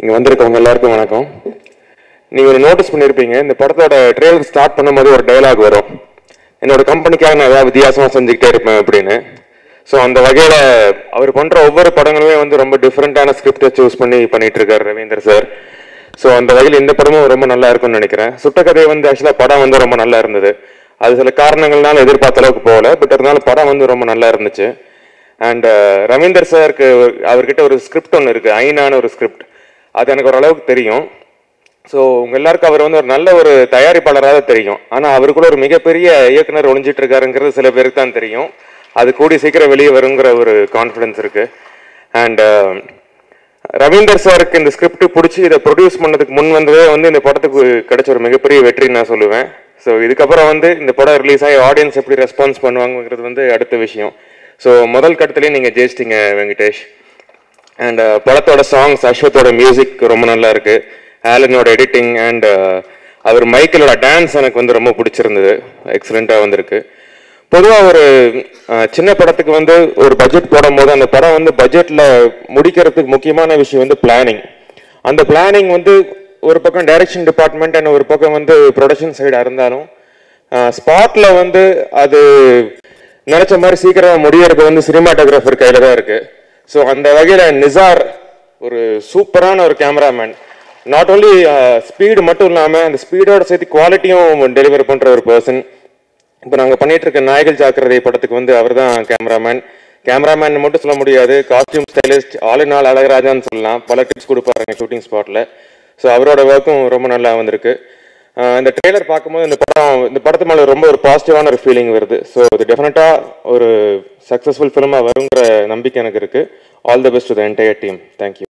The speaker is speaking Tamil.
இங்கே வந்திருக்கவங்க எல்லாருக்கும் வணக்கம். நீங்கள் ஒரு நோட்டீஸ் பண்ணியிருப்பீங்க இந்த படத்தோட ட்ரெயிலர் ஸ்டார்ட் பண்ணும்போது ஒரு டைலாக் வரும். என்னோட கம்பெனிக்காக நான் ஏதாவது வித்தியாசமாக செஞ்சுக்கிட்டே இருப்பேன் அப்படின்னு. ஸோ அந்த வகையில் அவர் பண்ணுற ஒவ்வொரு படங்களுமே வந்து ரொம்ப டிஃப்ரெண்ட்டான ஸ்கிரிப்டை சூஸ் பண்ணி பண்ணிட்டு இருக்காரு ரவீந்தர் சார் ஸோ அந்த வகையில் இந்த படமும் ரொம்ப நல்லா இருக்கும்னு நினைக்கிறேன். சுட்டக்கதை வந்து ஆக்சுவலாக படம் வந்து ரொம்ப நல்லா இருந்தது. அது சில காரணங்கள்னால எதிர்பார்த்த அளவுக்கு போகல பட் இருந்தாலும் படம் வந்து ரொம்ப நல்லா இருந்துச்சு. அண்ட் ரவீந்தர் சாருக்கு அவர்கிட்ட ஒரு ஸ்கிரிப்ட் ஒன்று இருக்குது ஐநான ஒரு ஸ்கிரிப்ட் அது எனக்கு ஓரளவுக்கு தெரியும். ஸோ உங்கள் எல்லாருக்கும் அவர் வந்து ஒரு நல்ல ஒரு தயாரிப்பாளராக தெரியும். ஆனால் அவருக்குள்ள ஒரு மிகப்பெரிய இயக்குனர் ஒழிஞ்சிட்டு இருக்காருங்கிறது சில பேருக்கு தான் தெரியும். அது கூடி சீக்கிரம் வெளியே வருங்கிற ஒரு கான்ஃபிடன்ஸ் இருக்குது அண்ட் ரவீந்தர் சாருக்கு இந்த ஸ்கிரிப்ட் பிடிச்சி இதை ப்ரொடியூஸ் பண்ணதுக்கு முன் வந்ததே வந்து இந்த படத்துக்கு கிடைச்ச ஒரு மிகப்பெரிய வெற்றின்னு நான் சொல்லுவேன். ஸோ இதுக்கப்புறம் வந்து இந்த படம் ரிலீஸ் ஆகி ஆடியன்ஸ் எப்படி ரெஸ்பான்ஸ் பண்ணுவாங்கங்கிறது வந்து அடுத்த விஷயம். ஸோ முதல் கட்டத்துலேயே நீங்கள் ஜெயிச்சிட்டிங்க வெங்கடேஷ். அண்ட் uh, படத்தோட சாங்ஸ் அஸ்வத்தோட மியூசிக் ரொம்ப நல்லா இருக்கு. ஆலனோட எடிட்டிங் அண்ட் uh, அவர் மைக்கேலோட டான்ஸ் எனக்கு வந்து ரொம்ப பிடிச்சிருந்தது. எக்ஸலண்ட்டாக வந்திருக்கு. பொதுவாக ஒரு சின்ன படத்துக்கு வந்து ஒரு பட்ஜெட் போடும்போது அந்த படம் வந்து பட்ஜெட்டில் முடிக்கிறதுக்கு முக்கியமான விஷயம் வந்து பிளானிங் அந்த பிளானிங் வந்து ஒரு பக்கம் டைரக்ஷன் டிபார்ட்மெண்ட் அண்ட் ஒரு பக்கம் வந்து ப்ரொடக்ஷன் சைடாக இருந்தாலும் ஸ்பாட்டில் வந்து அது நினைச்ச மாதிரி சீக்கிரம் முடியறது வந்து சினிமாட்டோகிராஃபர் கையில் தான் இருக்குது ஸோ அந்த வகையில் நிசார் ஒரு சூப்பரான ஒரு கேமராமேன் நாட் ஓன்லி ஸ்பீடு மட்டும் இல்லாமல் அந்த ஸ்பீடோட சேர்த்து குவாலிட்டியும் டெலிவர் பண்ணுற ஒரு பர்சன் இப்போ நாங்கள் பண்ணிட்டு இருக்க நாயகல் ஜாக்கிரதை படத்துக்கு வந்து அவர் தான் கேமராமேன் கேமராமேன் மட்டும் சொல்ல முடியாது. Costume stylist all in all அழகராஜான்னு சொல்லலாம். பல டிப்ஸ் கொடுப்பாருங்க ஷூட்டிங் ஸ்பாட்டில் ஸோ அவரோட ஒர்க்கும் ரொம்ப நல்லா வந்திருக்கு. இந்த ட்ரெய்லர் பார்க்கும்போது இந்த படம் இந்த படத்து மேலே ரொம்ப ஒரு பாசிட்டிவான ஒரு ஃபீலிங் வருது. ஸோ இது டெஃபினட்டாக ஒரு சக்ஸஸ்ஃபுல் ஃபிலிமாக வருங்கிற நம்பிக்கை எனக்கு இருக்குது all the best to the entire team thank you